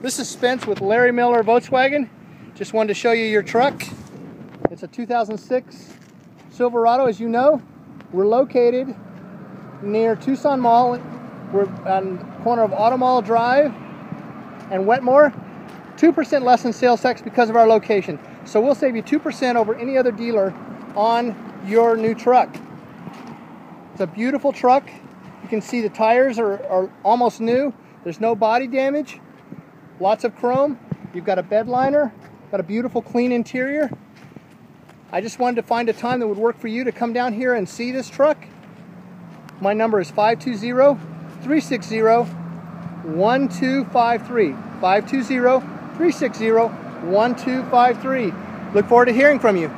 This is Spence with Larry Miller Volkswagen. Just wanted to show you your truck. It's a 2006 Silverado, as you know. We're located near Tucson Mall. We're on the corner of Automall Drive and Wetmore. 2% less in sales tax because of our location. So we'll save you 2% over any other dealer on your new truck. It's a beautiful truck. You can see the tires are, are almost new. There's no body damage. Lots of chrome. You've got a bed liner. Got a beautiful clean interior. I just wanted to find a time that would work for you to come down here and see this truck. My number is 520-360-1253. 520-360-1253. Look forward to hearing from you.